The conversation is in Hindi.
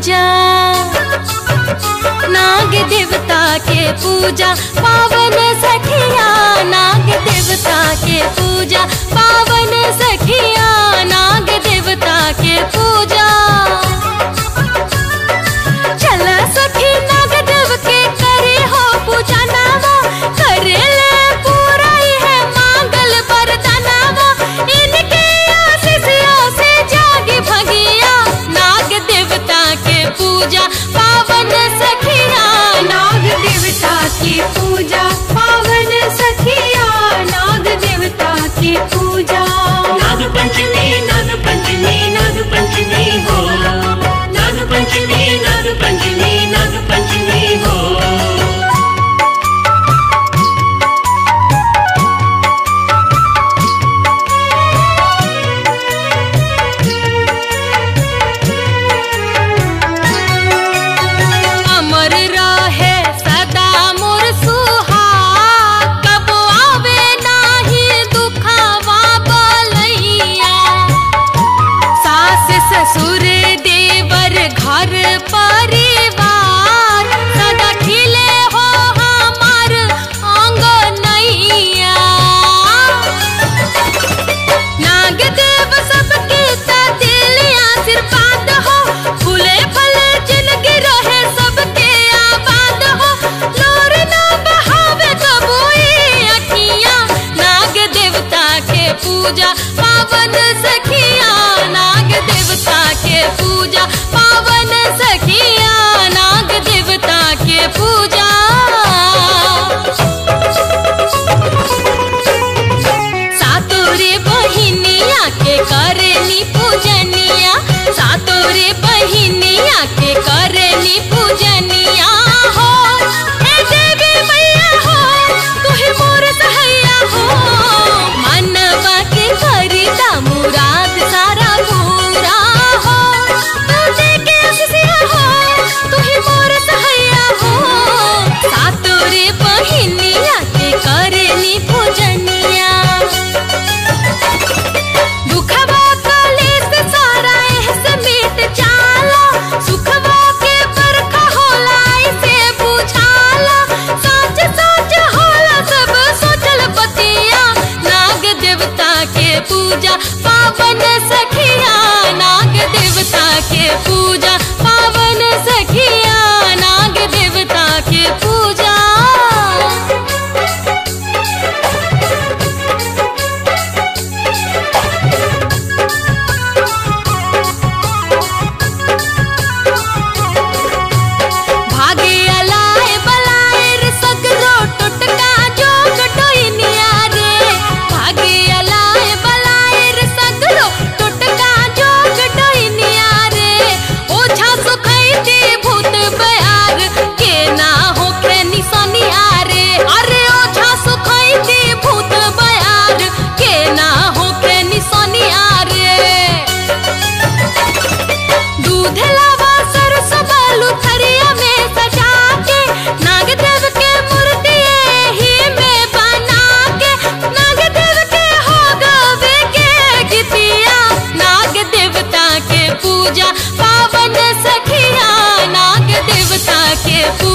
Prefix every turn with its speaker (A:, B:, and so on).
A: पूजा। नाग देवता के पूजा, पावन सखिया, नाग देवता के पूजा, पावन सखिया,
B: नाग देवता के पूजा
A: que tu